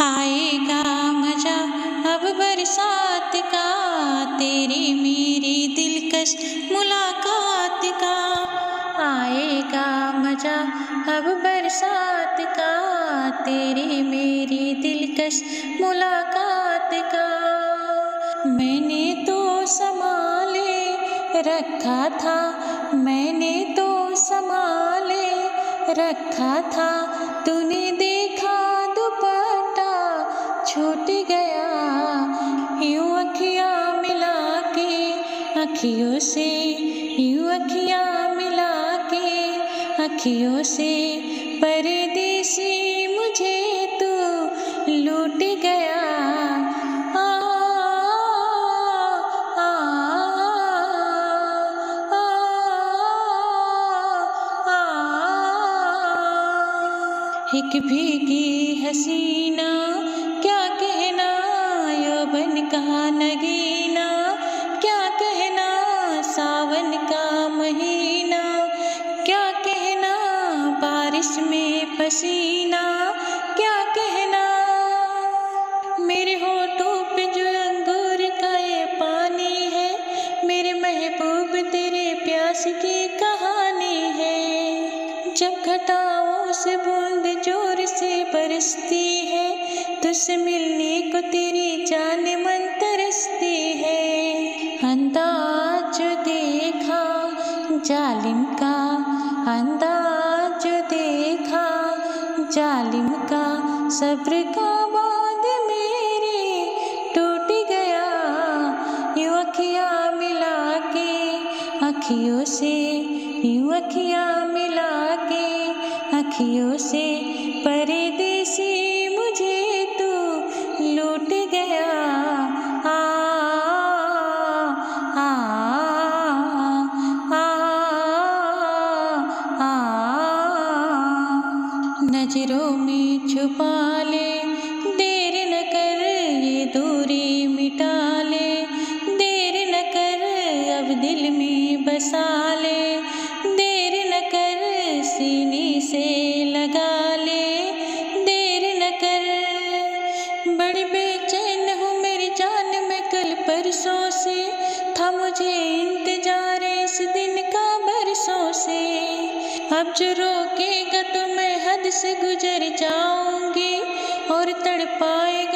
आएगा मज़ा। अब बरसात का, तेरी मेरी दिलकश मुलाकात का। आएगा मज़ा। अब बरसात का, तेरी मेरी दिलकश मुलाकात का। मैंने तो संभाले, रखा था। मैंने तो संभाले, रखा था। अखियों से, यूँ अखियाँ मिला के अखियों से, परदेसी मुझे तू लूट गया। एक भीगी हसीना सावन का महीना, क्या कहना बारिश में पसीना, क्या कहना मेरे होठों पे जो अंगूर का ये पानी है, मेरे महबूब तेरे प्यास की कहानी है। जब घटाओं से बूंद ज़ोर से बरसती है, तुझसे मिलने को तेरी जान मन जालिम का अंदाज देखा, जालिम का सब्र का बाद मेरे टूट गया। यूँ अखियाँ मिला के, अखियों से यूँ अखियाँ मिला के, अखियों से परदेसी नज़रों में छुपा ले। देर न कर ये दूरी मिटा ले। देर न कर अब दिल में बसा ले। देर न कर सीने से लगा ले। देर न कर बड़ी बेचैन हूँ मेरी जान में कल परसों से। था मुझे इंतज़ार इस दिन का बरसों से। अब जो रोकेगा तो से गुजर जाऊँगी और तड़पाएगा दिलदार